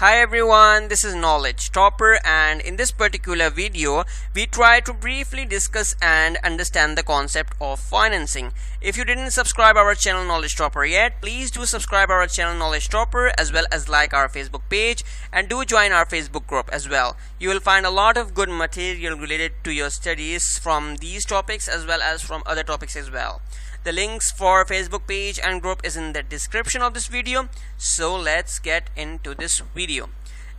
Hi everyone, this is Knowledge Topper and in this particular video we try to briefly discuss and understand the concept of financing. If you didn't subscribe our channel Knowledge Topper yet, please do subscribe our channel Knowledge Topper as well as like our Facebook page and do join our Facebook group as well. You will find a lot of good material related to your studies from these topics as well as from other topics as well. The links for Facebook page and group is in the description of this video. So let's get into this video.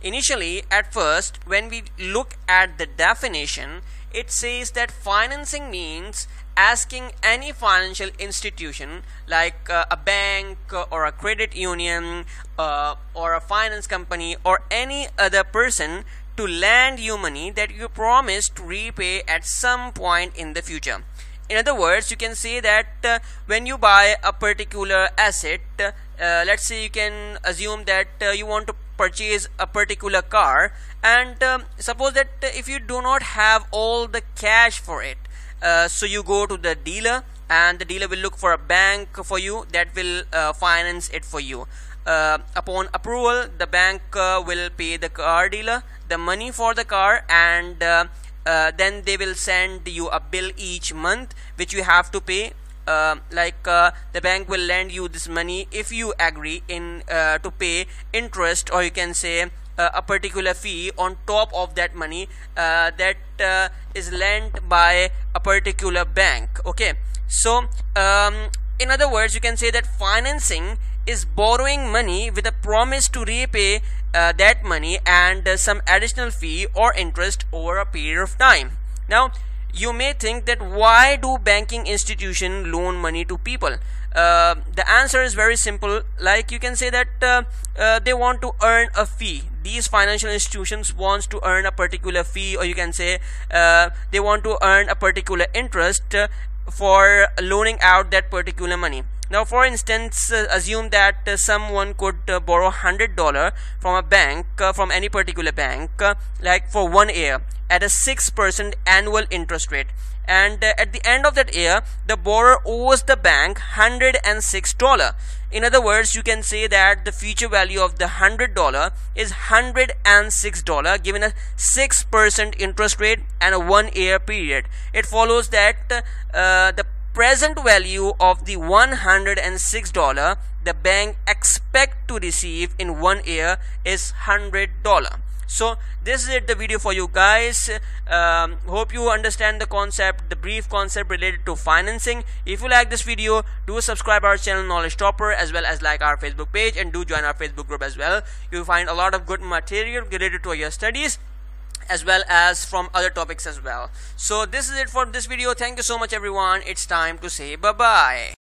Initially, at first, when we look at the definition, it says that financing means asking any financial institution like uh, a bank or a credit union uh, or a finance company or any other person to lend you money that you promise to repay at some point in the future in other words you can say that uh, when you buy a particular asset uh, let's say you can assume that uh, you want to purchase a particular car and um, suppose that if you do not have all the cash for it uh, so you go to the dealer and the dealer will look for a bank for you that will uh, finance it for you. Uh, upon approval the bank will pay the car dealer the money for the car and uh, then they will send you a bill each month which you have to pay. Uh, like uh, the bank will lend you this money if you agree in uh, to pay interest or you can say uh, a particular fee on top of that money uh, that is lent by a particular bank. Okay. So um, in other words you can say that financing is borrowing money with a promise to repay uh, that money and uh, some additional fee or interest over a period of time. Now, you may think that why do banking institution loan money to people? Uh, the answer is very simple. Like you can say that uh, uh, they want to earn a fee. These financial institutions wants to earn a particular fee, or you can say uh, they want to earn a particular interest for loaning out that particular money now for instance uh, assume that uh, someone could uh, borrow hundred dollar from a bank uh, from any particular bank uh, like for one year at a six percent annual interest rate. And uh, at the end of that year the borrower owes the bank hundred and six dollar. In other words you can say that the future value of the hundred dollar is hundred and six dollar given a six percent interest rate and a one year period. It follows that the present value of the $106 the bank expect to receive in one year is $100 so this is it the video for you guys. Um, hope you understand the concept the brief concept related to financing. If you like this video do subscribe our channel knowledge topper as well as like our facebook page and do join our facebook group as well. You'll find a lot of good material related to your studies as well as from other topics as well. So this is it for this video. Thank you so much everyone. It's time to say bye bye